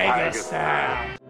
Tiger style.